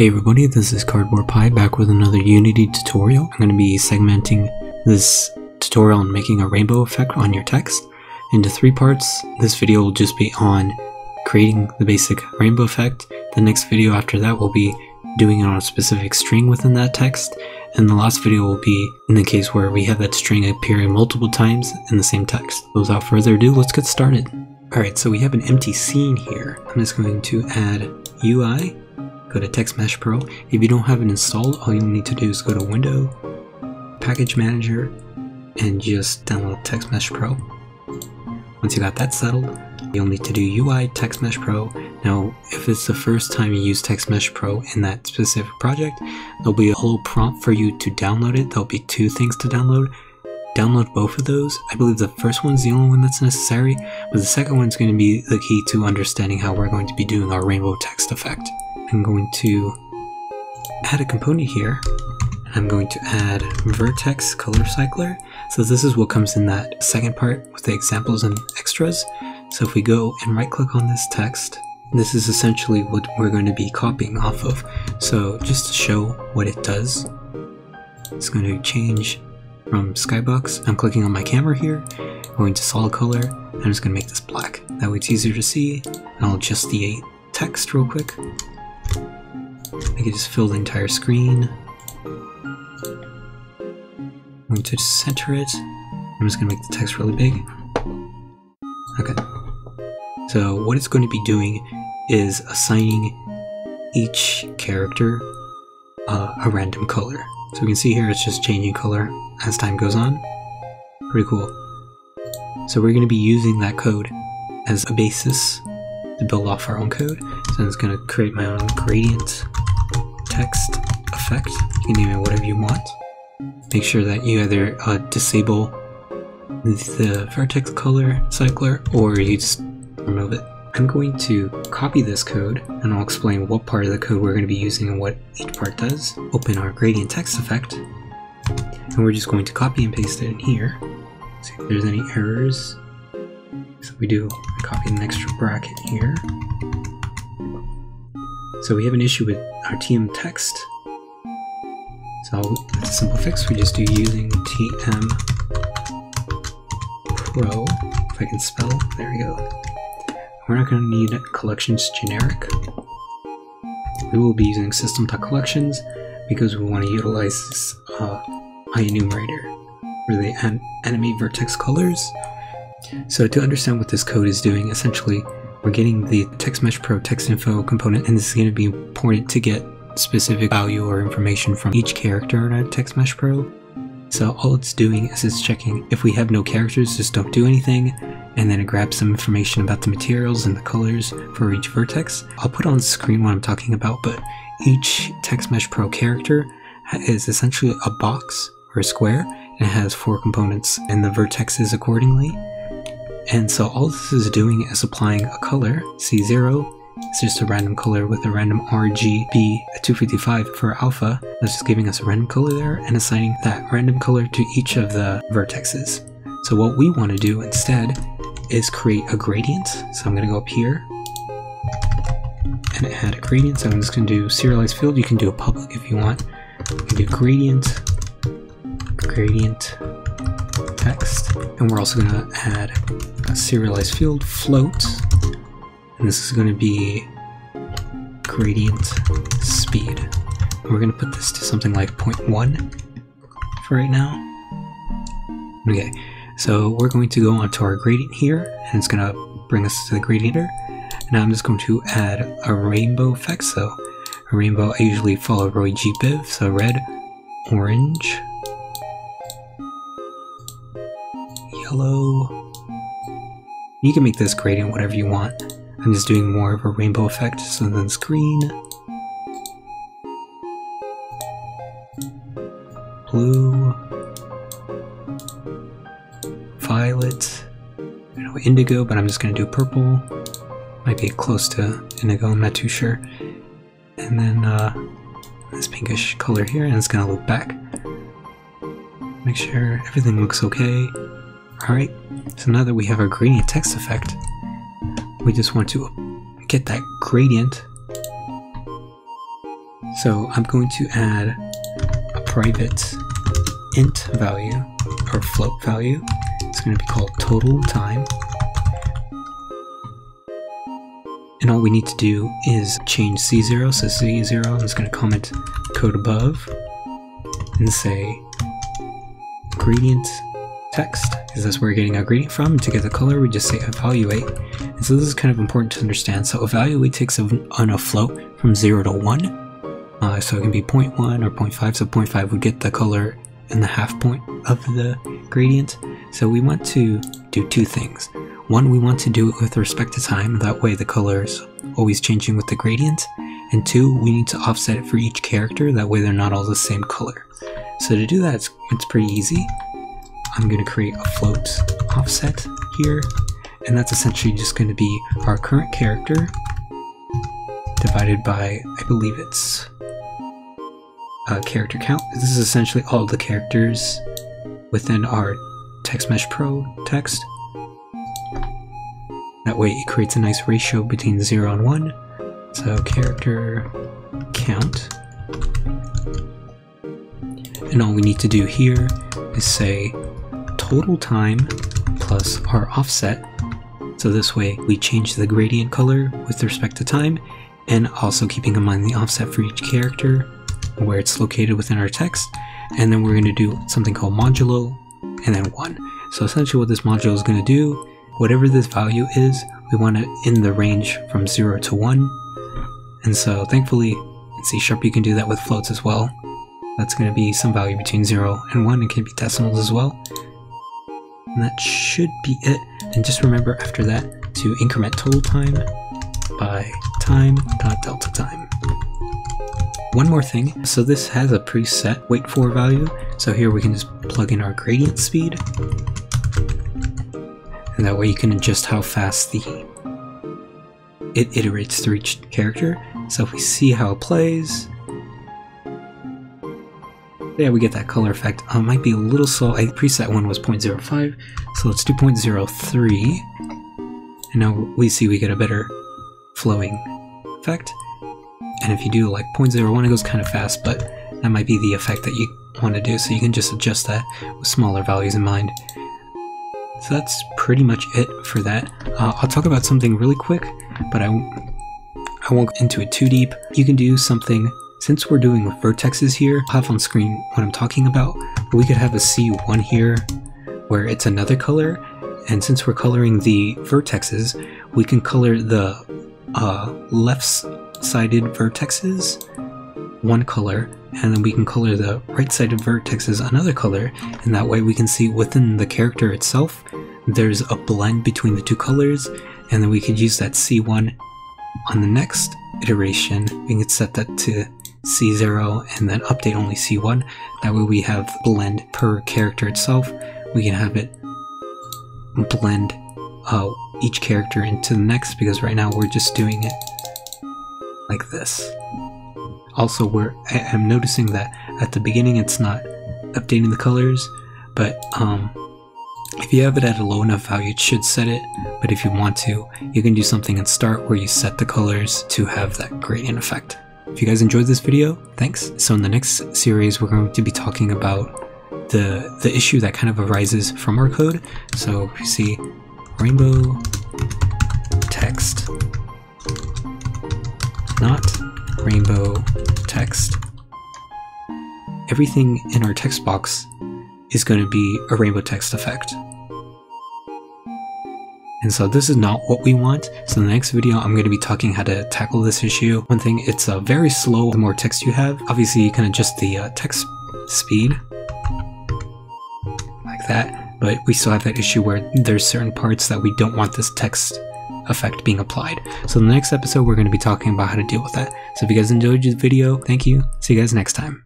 Hey everybody, this is Cardboard Pi back with another Unity tutorial. I'm going to be segmenting this tutorial on making a rainbow effect on your text into three parts. This video will just be on creating the basic rainbow effect. The next video after that will be doing it on a specific string within that text. And the last video will be in the case where we have that string appearing multiple times in the same text. So without further ado, let's get started. Alright, so we have an empty scene here. I'm just going to add UI go to Text Mesh Pro. If you don't have it installed, all you need to do is go to Window, Package Manager, and just download Text Mesh Pro. Once you got that settled, you'll need to do UI Text Mesh Pro. Now, if it's the first time you use Text Mesh Pro in that specific project, there'll be a whole prompt for you to download it. There'll be two things to download. Download both of those. I believe the first one's the only one that's necessary, but the second one's going to be the key to understanding how we're going to be doing our rainbow text effect. I'm going to add a component here. I'm going to add vertex color cycler. So this is what comes in that second part with the examples and extras. So if we go and right click on this text, this is essentially what we're going to be copying off of. So just to show what it does, it's going to change from skybox. I'm clicking on my camera here, going to solid color. I'm just going to make this black. That way it's easier to see. And I'll adjust the text real quick. I can just fill the entire screen. I'm going to center it. I'm just going to make the text really big. Okay. So what it's going to be doing is assigning each character uh, a random color. So we can see here it's just changing color as time goes on. Pretty cool. So we're going to be using that code as a basis to build off our own code. So I'm just going to create my own gradient text effect. You can name it whatever you want. Make sure that you either uh, disable the vertex color cycler or you just remove it. I'm going to copy this code and I'll explain what part of the code we're going to be using and what each part does. Open our gradient text effect and we're just going to copy and paste it in here. See if there's any errors. So we do copy an extra bracket here. So we have an issue with our TM text. So it's a simple fix. We just do using TM Pro. If I can spell, there we go. We're not going to need collections generic. We will be using system.collections because we want to utilize this uh, IEnumerator for the an animate vertex colors. So to understand what this code is doing, essentially we're getting the Text Mesh Pro text info component, and this is going to be important to get specific value or information from each character in our Text Mesh Pro. So all it's doing is it's checking if we have no characters, just don't do anything, and then it grabs some information about the materials and the colors for each vertex. I'll put on screen what I'm talking about, but each Text Mesh Pro character is essentially a box or a square, and it has four components, and the vertexes accordingly. And so all this is doing is applying a color, C0, it's just a random color with a random RGB 255 for alpha. That's just giving us a random color there and assigning that random color to each of the vertexes. So what we want to do instead is create a gradient. So I'm going to go up here and add a gradient. So I'm just going to do serialized field. You can do a public if you want. You do gradient, gradient, text. And we're also going to add a serialized field float. And this is going to be gradient speed. And we're going to put this to something like 0.1 for right now. Okay, so we're going to go onto our gradient here, and it's going to bring us to the gradienter. Now I'm just going to add a rainbow effect. So a rainbow, I usually follow Roy G. Biv, so red, orange, yellow. You can make this gradient whatever you want. I'm just doing more of a rainbow effect, so then it's green, blue, violet, I know indigo, but I'm just gonna do purple. Might be close to indigo, I'm not too sure. And then uh, this pinkish color here, and it's gonna loop back. Make sure everything looks okay. Alright, so now that we have our gradient text effect, we just want to get that gradient So I'm going to add a private int value or float value. It's going to be called total time. And all we need to do is change C0, so C0, I'm just going to comment code above and say gradient text, because that's where we're getting our gradient from. To get the color, we just say evaluate. And so this is kind of important to understand. So evaluate takes a, on a float from 0 to 1. Uh, so it can be 0.1 or 0.5, so 0.5 would get the color in the half point of the gradient. So we want to do two things. One, we want to do it with respect to time, that way the color is always changing with the gradient. And two, we need to offset it for each character, that way they're not all the same color. So to do that, it's, it's pretty easy. I'm going to create a float offset here, and that's essentially just going to be our current character divided by, I believe it's uh, character count. This is essentially all the characters within our Text Mesh Pro text. That way it creates a nice ratio between 0 and 1. So character count. And all we need to do here is say total time plus our offset. So this way we change the gradient color with respect to time and also keeping in mind the offset for each character where it's located within our text. And then we're going to do something called modulo and then 1. So essentially what this modulo is going to do, whatever this value is, we want it in the range from 0 to 1. And so thankfully in C Sharp you can do that with floats as well. That's going to be some value between 0 and 1. It can be decimals as well. And that should be it. And just remember after that to increment total time by time.delta time. One more thing, so this has a preset wait for value, so here we can just plug in our gradient speed, and that way you can adjust how fast the it iterates through each character. So if we see how it plays, yeah, we get that color effect. Uh, might be a little slow. I preset one was 0.05, so let's do 0.03, and now we see we get a better flowing effect. And if you do like 0.01, it goes kind of fast, but that might be the effect that you want to do, so you can just adjust that with smaller values in mind. So that's pretty much it for that. Uh, I'll talk about something really quick, but I, I won't go into it too deep. You can do something, since we're doing vertexes here, I'll have on screen what I'm talking about, we could have a C1 here where it's another color, and since we're coloring the vertexes, we can color the uh, left sided vertexes one color and then we can color the right sided vertexes another color and that way we can see within the character itself there's a blend between the two colors and then we could use that C1 on the next iteration. We can set that to C0 and then update only C1 that way we have blend per character itself we can have it blend uh, each character into the next because right now we're just doing it like this. Also, we're I'm noticing that at the beginning it's not updating the colors, but um, if you have it at a low enough value, it should set it. But if you want to, you can do something in Start where you set the colors to have that gradient effect. If you guys enjoyed this video, thanks. So in the next series, we're going to be talking about the the issue that kind of arises from our code. So you see rainbow text not rainbow text. Everything in our text box is going to be a rainbow text effect. And so this is not what we want. So in the next video, I'm going to be talking how to tackle this issue. One thing, it's uh, very slow the more text you have. Obviously, you can adjust the uh, text speed like that, but we still have that issue where there's certain parts that we don't want this text effect being applied. So in the next episode, we're going to be talking about how to deal with that. So if you guys enjoyed this video, thank you. See you guys next time.